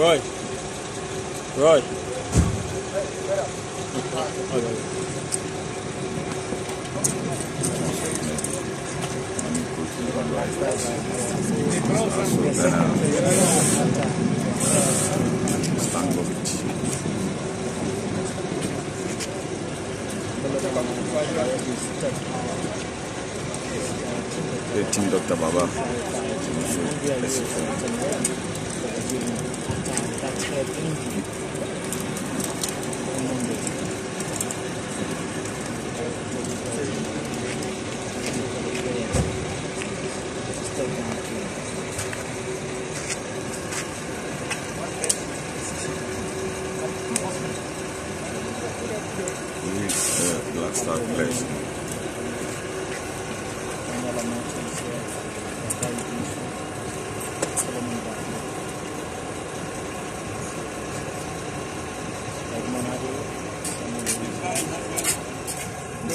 Right. Right. Stankovic. Team Dr. Baba. Black Stock place.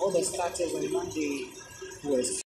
all the starters on Monday was